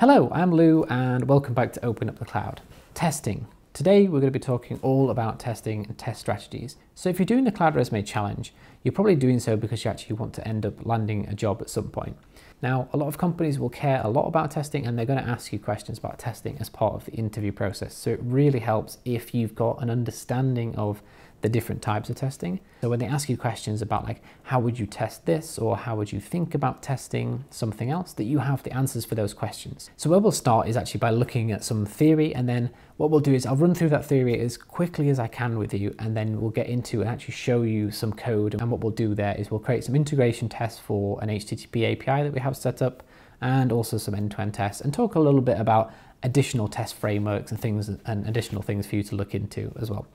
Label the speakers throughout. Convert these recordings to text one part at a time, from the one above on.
Speaker 1: Hello, I'm Lou and welcome back to Open Up the Cloud. Testing. Today we're going to be talking all about testing and test strategies. So if you're doing the Cloud Resume Challenge, you're probably doing so because you actually want to end up landing a job at some point. Now, a lot of companies will care a lot about testing and they're going to ask you questions about testing as part of the interview process. So it really helps if you've got an understanding of the different types of testing. So when they ask you questions about like, how would you test this or how would you think about testing something else, that you have the answers for those questions. So where we'll start is actually by looking at some theory and then what we'll do is I'll run through that theory as quickly as I can with you and then we'll get into and actually show you some code and what we'll do there is we'll create some integration tests for an HTTP API that we have set up and also some end-to-end -end tests and talk a little bit about additional test frameworks and things and additional things for you to look into as well.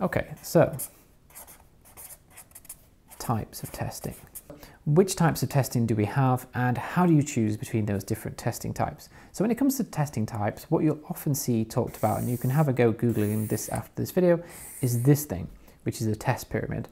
Speaker 1: Okay, so types of testing. Which types of testing do we have and how do you choose between those different testing types? So when it comes to testing types, what you'll often see talked about, and you can have a go Googling this after this video, is this thing, which is a test pyramid.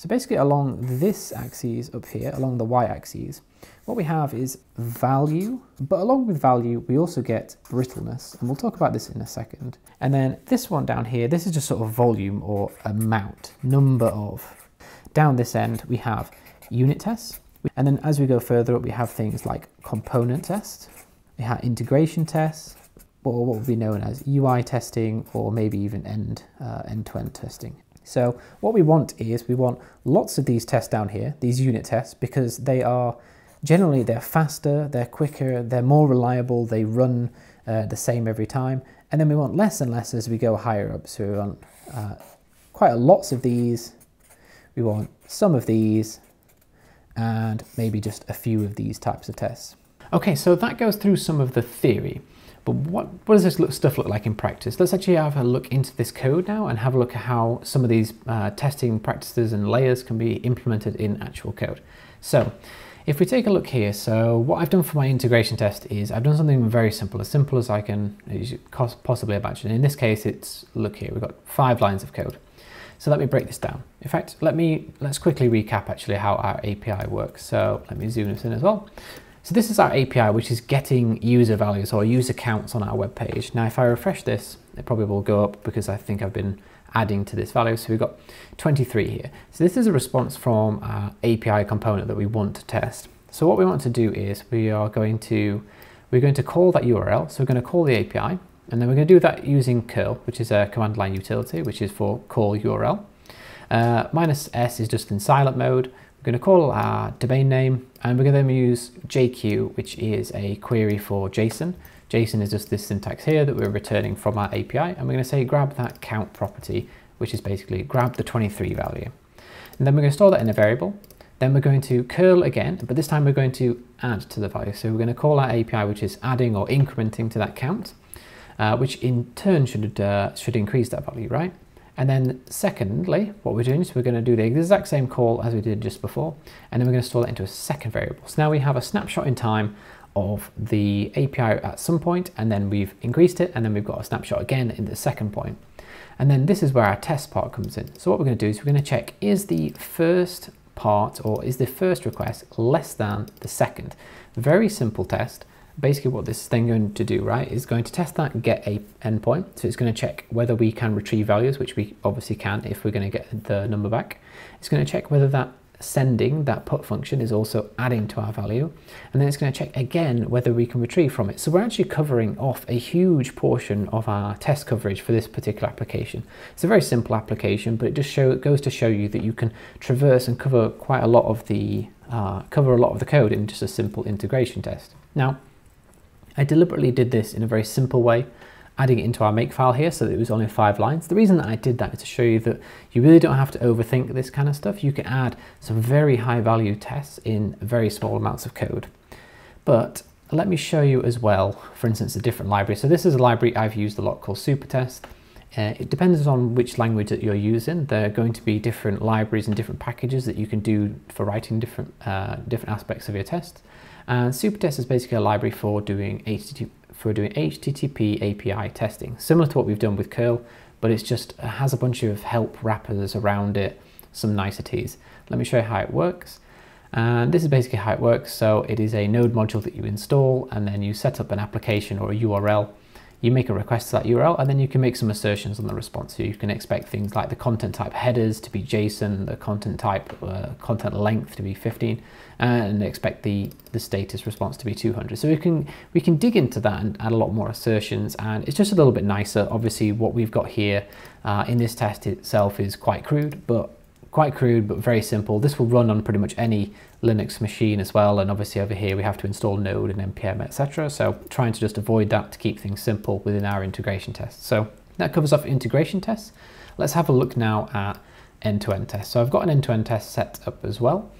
Speaker 1: So basically along this axis up here, along the y-axis, what we have is value, but along with value, we also get brittleness, and we'll talk about this in a second. And then this one down here, this is just sort of volume or amount, number of. Down this end, we have unit tests, and then as we go further up, we have things like component tests, we have integration tests, or what would be known as UI testing, or maybe even end, uh, end-to-end testing. So what we want is we want lots of these tests down here, these unit tests, because they are generally they're faster, they're quicker, they're more reliable, they run uh, the same every time. And then we want less and less as we go higher up. So we want uh, quite a lots of these, we want some of these, and maybe just a few of these types of tests. Okay, so that goes through some of the theory. But what, what does this look, stuff look like in practice? Let's actually have a look into this code now and have a look at how some of these uh, testing practices and layers can be implemented in actual code. So if we take a look here, so what I've done for my integration test is I've done something very simple, as simple as I can possibly imagine. In this case, it's, look here, we've got five lines of code. So let me break this down. In fact, let me, let's quickly recap actually how our API works. So let me zoom this in as well. So this is our API, which is getting user values or user counts on our web page. Now, if I refresh this, it probably will go up because I think I've been adding to this value. So we've got 23 here. So this is a response from our API component that we want to test. So what we want to do is we are going to, we're going to call that URL. So we're going to call the API and then we're going to do that using curl, which is a command line utility, which is for call URL. Uh, minus S is just in silent mode. We're going to call our domain name and we're going to use JQ, which is a query for JSON. JSON is just this syntax here that we're returning from our API. And we're going to say grab that count property, which is basically grab the 23 value. And then we're going to store that in a variable. Then we're going to curl again, but this time we're going to add to the value. So we're going to call our API, which is adding or incrementing to that count, uh, which in turn should, uh, should increase that value, right? And then secondly, what we're doing is we're going to do the exact same call as we did just before, and then we're going to store that into a second variable. So now we have a snapshot in time of the API at some point, and then we've increased it, and then we've got a snapshot again in the second point. And then this is where our test part comes in. So what we're going to do is we're going to check, is the first part or is the first request less than the second? Very simple test basically what this thing going to do, right, is going to test that and get a endpoint. So it's going to check whether we can retrieve values, which we obviously can if we're going to get the number back. It's going to check whether that sending, that put function, is also adding to our value. And then it's going to check again whether we can retrieve from it. So we're actually covering off a huge portion of our test coverage for this particular application. It's a very simple application, but it just show, it goes to show you that you can traverse and cover quite a lot of the uh, cover a lot of the code in just a simple integration test. Now, I deliberately did this in a very simple way, adding it into our makefile here so that it was only five lines. The reason that I did that is to show you that you really don't have to overthink this kind of stuff. You can add some very high value tests in very small amounts of code. But let me show you as well, for instance, a different library. So this is a library I've used a lot called Supertest. Uh, it depends on which language that you're using. There are going to be different libraries and different packages that you can do for writing different, uh, different aspects of your test. And Supertest is basically a library for doing HTTP, for doing HTTP API testing, similar to what we've done with curl, but it's just it has a bunch of help wrappers around it, some niceties. Let me show you how it works. And this is basically how it works. So it is a node module that you install and then you set up an application or a URL. You make a request to that URL and then you can make some assertions on the response. So you can expect things like the content type headers to be JSON, the content type, uh, content length to be 15, and expect the, the status response to be 200. So we can, we can dig into that and add a lot more assertions and it's just a little bit nicer. Obviously what we've got here uh, in this test itself is quite crude, but quite crude but very simple. This will run on pretty much any Linux machine as well and obviously over here we have to install node and npm etc. So trying to just avoid that to keep things simple within our integration tests. So that covers off integration tests. Let's have a look now at end-to-end -end tests. So I've got an end-to-end -end test set up as well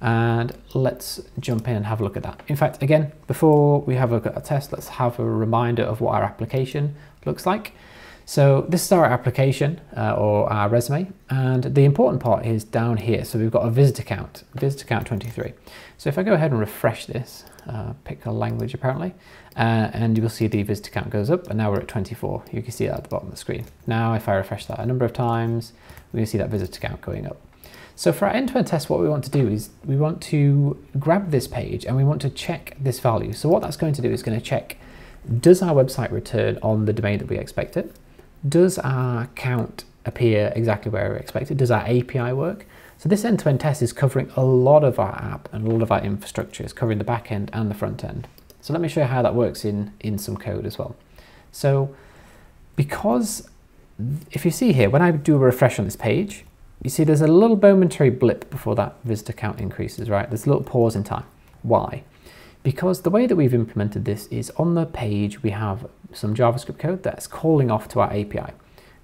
Speaker 1: and let's jump in and have a look at that. In fact, again, before we have a a test, let's have a reminder of what our application looks like. So this is our application uh, or our resume and the important part is down here. So we've got a visitor count, visitor count 23. So if I go ahead and refresh this, uh, pick a language apparently, uh, and you will see the visitor count goes up and now we're at 24. You can see that at the bottom of the screen. Now if I refresh that a number of times, we can see that visitor count going up. So for our end-to-end -end test, what we want to do is we want to grab this page and we want to check this value. So what that's going to do is going to check, does our website return on the domain that we expected? Does our count appear exactly where we expected? Does our API work? So this end-to-end -end test is covering a lot of our app and a lot of our infrastructure. It's covering the back end and the front end. So let me show you how that works in, in some code as well. So because if you see here, when I do a refresh on this page, you see there's a little momentary blip before that visitor count increases, right? There's a little pause in time. Why? Because the way that we've implemented this is on the page we have some JavaScript code that's calling off to our API.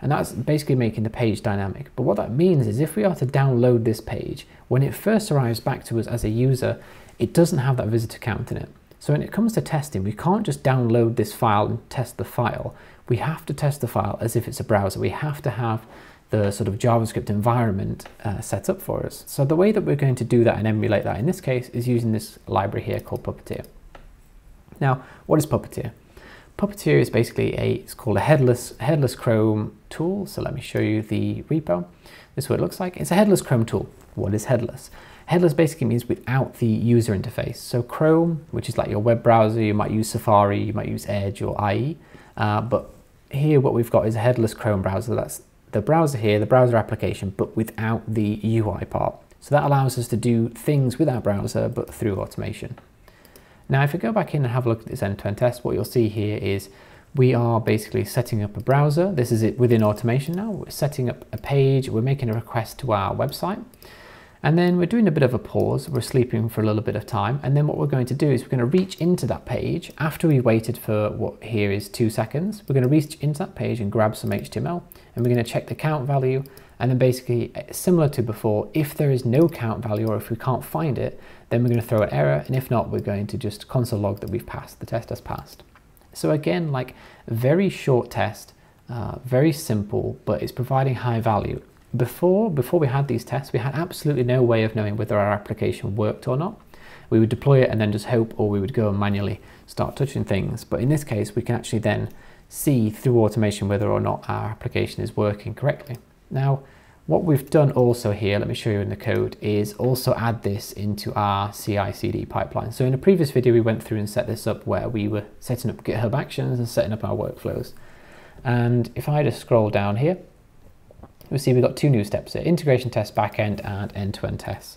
Speaker 1: And that's basically making the page dynamic. But what that means is if we are to download this page, when it first arrives back to us as a user, it doesn't have that visitor count in it. So when it comes to testing, we can't just download this file and test the file. We have to test the file as if it's a browser. We have to have the sort of JavaScript environment uh, set up for us. So the way that we're going to do that and emulate that in this case is using this library here called Puppeteer. Now, what is Puppeteer? Puppeteer is basically a, it's called a headless, headless Chrome tool. So let me show you the repo. This is what it looks like. It's a headless Chrome tool. What is headless? Headless basically means without the user interface. So Chrome, which is like your web browser, you might use Safari, you might use Edge or IE, uh, but here what we've got is a headless Chrome browser. That's the browser here, the browser application, but without the UI part. So that allows us to do things with our browser, but through automation. Now, if we go back in and have a look at this end-to-end -end test, what you'll see here is we are basically setting up a browser. This is it within automation now. We're setting up a page, we're making a request to our website. And then we're doing a bit of a pause, we're sleeping for a little bit of time, and then what we're going to do is we're going to reach into that page after we waited for what here is two seconds. We're going to reach into that page and grab some HTML, and we're going to check the count value, and then basically eh, similar to before, if there is no count value or if we can't find it, then we're going to throw an error, and if not, we're going to just console log that we've passed, the test has passed. So again, like very short test, uh, very simple, but it's providing high value. Before, before we had these tests, we had absolutely no way of knowing whether our application worked or not. We would deploy it and then just hope, or we would go and manually start touching things. But in this case, we can actually then see through automation whether or not our application is working correctly. Now, what we've done also here, let me show you in the code, is also add this into our CI/CD pipeline. So in a previous video, we went through and set this up where we were setting up GitHub Actions and setting up our workflows. And if I just scroll down here, we see we've got two new steps here, integration test backend and end-to-end tests.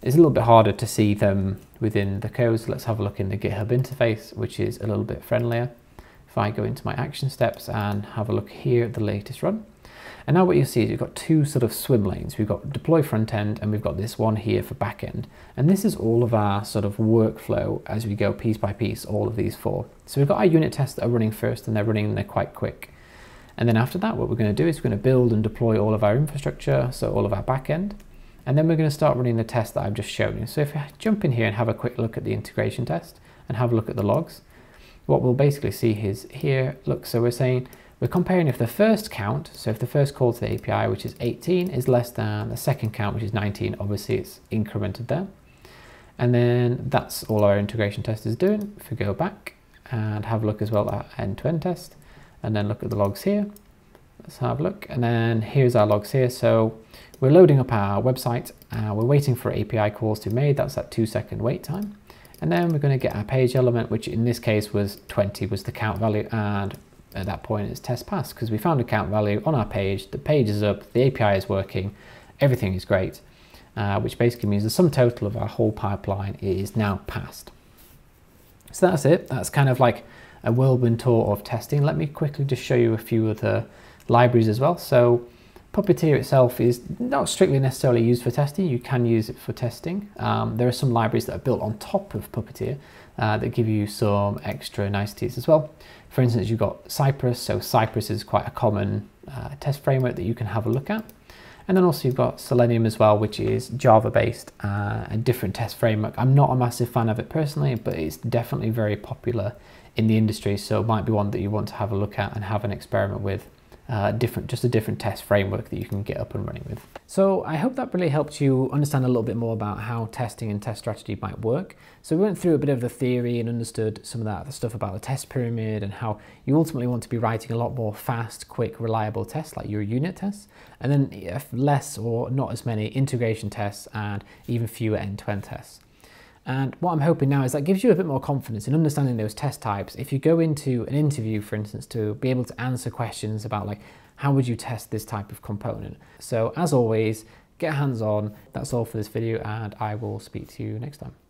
Speaker 1: It's a little bit harder to see them within the code, so let's have a look in the GitHub interface, which is a little bit friendlier. If I go into my action steps and have a look here at the latest run, and now what you see is you've got two sort of swim lanes. We've got deploy front end and we've got this one here for back end. And this is all of our sort of workflow as we go piece by piece, all of these four. So we've got our unit tests that are running first and they're running and they're quite quick. And then after that, what we're going to do is we're going to build and deploy all of our infrastructure, so all of our backend. And then we're going to start running the test that I've just shown you. So if I jump in here and have a quick look at the integration test and have a look at the logs, what we'll basically see is here, look, so we're saying, we're comparing if the first count, so if the first call to the API, which is 18, is less than the second count, which is 19, obviously it's incremented there. And then that's all our integration test is doing. If we go back and have a look as well at end-to-end -end test, and then look at the logs here. Let's have a look. And then here's our logs here. So we're loading up our website. Uh, we're waiting for API calls to be made. That's that two second wait time. And then we're going to get our page element, which in this case was 20 was the count value. And at that point it's test pass because we found a count value on our page. The page is up, the API is working, everything is great, uh, which basically means the sum total of our whole pipeline is now passed. So that's it. That's kind of like a whirlwind tour of testing. Let me quickly just show you a few of the libraries as well. So Puppeteer itself is not strictly necessarily used for testing. You can use it for testing. Um, there are some libraries that are built on top of Puppeteer uh, that give you some extra niceties as well. For instance, you've got Cypress. So Cypress is quite a common uh, test framework that you can have a look at. And then also you've got Selenium as well, which is Java based, uh, a different test framework. I'm not a massive fan of it personally, but it's definitely very popular in the industry. So it might be one that you want to have a look at and have an experiment with uh, different, just a different test framework that you can get up and running with. So I hope that really helped you understand a little bit more about how testing and test strategy might work. So we went through a bit of the theory and understood some of that stuff about the test pyramid and how you ultimately want to be writing a lot more fast, quick, reliable tests like your unit tests, and then less or not as many integration tests and even fewer end-to-end -end tests. And what I'm hoping now is that gives you a bit more confidence in understanding those test types. If you go into an interview, for instance, to be able to answer questions about like, how would you test this type of component? So as always, get hands on. That's all for this video and I will speak to you next time.